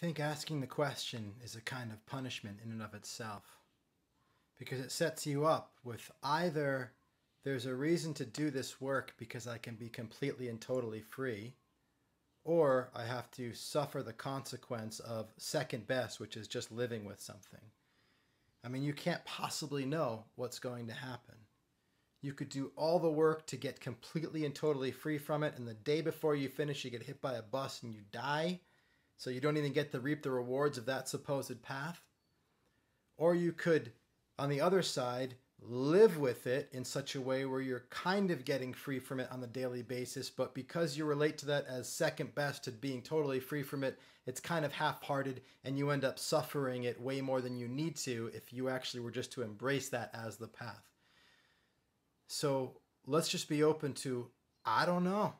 think asking the question is a kind of punishment in and of itself because it sets you up with either there's a reason to do this work because I can be completely and totally free, or I have to suffer the consequence of second best, which is just living with something. I mean, you can't possibly know what's going to happen. You could do all the work to get completely and totally free from it, and the day before you finish, you get hit by a bus and you die so you don't even get to reap the rewards of that supposed path. Or you could, on the other side, live with it in such a way where you're kind of getting free from it on the daily basis, but because you relate to that as second best to being totally free from it, it's kind of half hearted and you end up suffering it way more than you need to if you actually were just to embrace that as the path. So let's just be open to I don't know.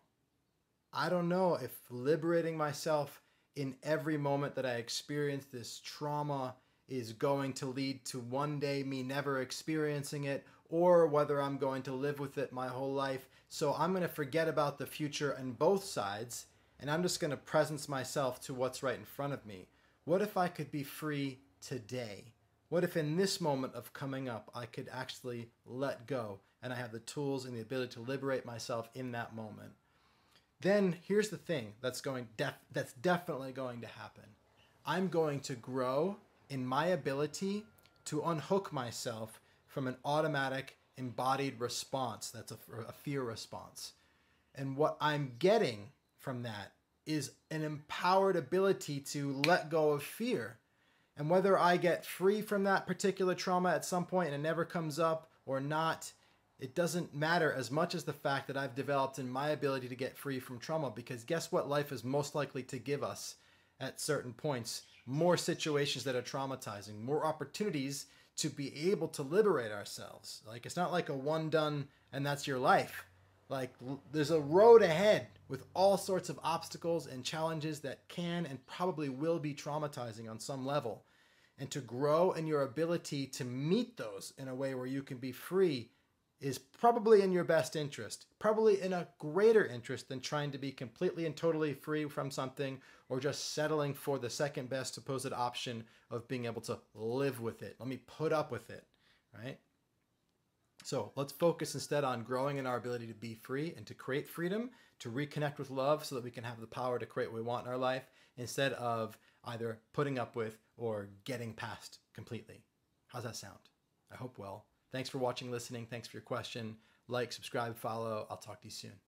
I don't know if liberating myself in every moment that I experience this trauma is going to lead to one day me never experiencing it or whether I'm going to live with it my whole life. So I'm going to forget about the future and both sides and I'm just going to presence myself to what's right in front of me. What if I could be free today? What if in this moment of coming up I could actually let go and I have the tools and the ability to liberate myself in that moment? Then here's the thing that's going def- that's definitely going to happen. I'm going to grow in my ability to unhook myself from an automatic embodied response that's a, a fear response. And what I'm getting from that is an empowered ability to let go of fear. And whether I get free from that particular trauma at some point and it never comes up or not, it doesn't matter as much as the fact that I've developed in my ability to get free from trauma because guess what life is most likely to give us at certain points? More situations that are traumatizing more opportunities to be able to liberate ourselves. Like it's not like a one done and that's your life. Like there's a road ahead with all sorts of obstacles and challenges that can and probably will be traumatizing on some level. And to grow in your ability to meet those in a way where you can be free is probably in your best interest, probably in a greater interest than trying to be completely and totally free from something or just settling for the second best supposed option of being able to live with it. Let me put up with it, right? So let's focus instead on growing in our ability to be free and to create freedom, to reconnect with love so that we can have the power to create what we want in our life instead of either putting up with or getting past completely. How's that sound? I hope well. Thanks for watching, listening. Thanks for your question. Like, subscribe, follow. I'll talk to you soon.